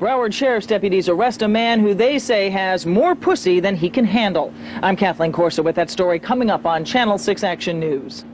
Broward Sheriff's deputies arrest a man who they say has more pussy than he can handle. I'm Kathleen Corso with that story coming up on Channel 6 Action News.